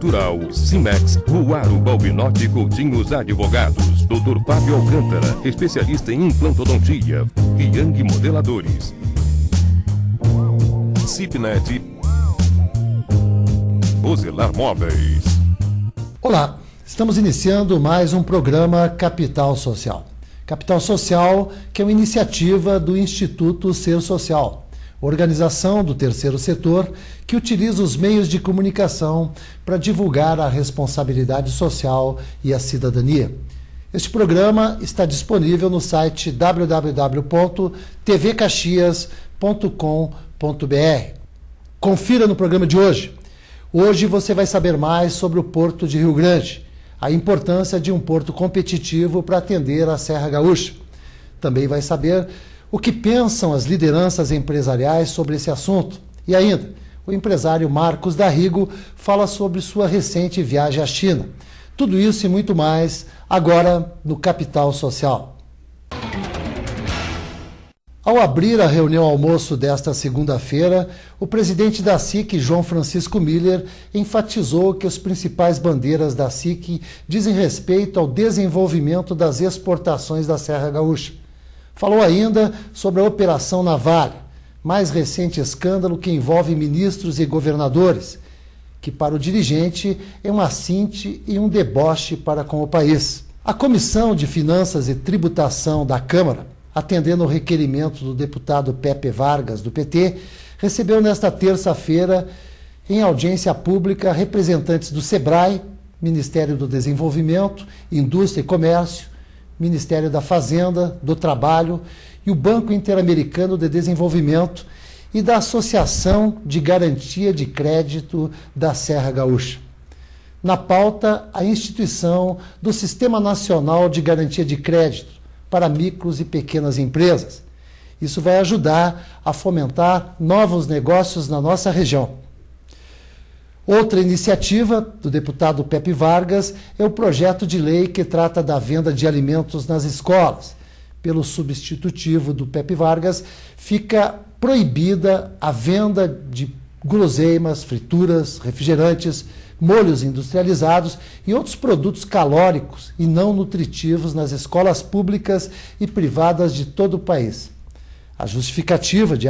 2, Simex, Ruaro Balbinote Coutinhos Advogados. Dr. Fábio Alcântara, especialista em implantodontia. Yang Modeladores. Cipnet. Ozelar Móveis. Olá, estamos iniciando mais um programa Capital Social. Capital Social, que é uma iniciativa do Instituto Ser Social, organização do terceiro setor que utiliza os meios de comunicação para divulgar a responsabilidade social e a cidadania. Este programa está disponível no site www.tvcaxias.com.br. Confira no programa de hoje. Hoje você vai saber mais sobre o Porto de Rio Grande a importância de um porto competitivo para atender a Serra Gaúcha. Também vai saber o que pensam as lideranças empresariais sobre esse assunto. E ainda, o empresário Marcos Darrigo fala sobre sua recente viagem à China. Tudo isso e muito mais agora no Capital Social. Ao abrir a reunião almoço desta segunda-feira, o presidente da SIC, João Francisco Miller, enfatizou que as principais bandeiras da SIC dizem respeito ao desenvolvimento das exportações da Serra Gaúcha. Falou ainda sobre a Operação Navalha, mais recente escândalo que envolve ministros e governadores, que para o dirigente é um assinte e um deboche para com o país. A Comissão de Finanças e Tributação da Câmara atendendo ao requerimento do deputado Pepe Vargas, do PT, recebeu nesta terça-feira, em audiência pública, representantes do SEBRAE, Ministério do Desenvolvimento, Indústria e Comércio, Ministério da Fazenda, do Trabalho e o Banco Interamericano de Desenvolvimento e da Associação de Garantia de Crédito da Serra Gaúcha. Na pauta, a instituição do Sistema Nacional de Garantia de Crédito, para micros e pequenas empresas. Isso vai ajudar a fomentar novos negócios na nossa região. Outra iniciativa do deputado Pepe Vargas é o projeto de lei que trata da venda de alimentos nas escolas. Pelo substitutivo do Pepe Vargas, fica proibida a venda de guloseimas, frituras, refrigerantes, molhos industrializados e outros produtos calóricos e não nutritivos nas escolas públicas e privadas de todo o país. A justificativa, de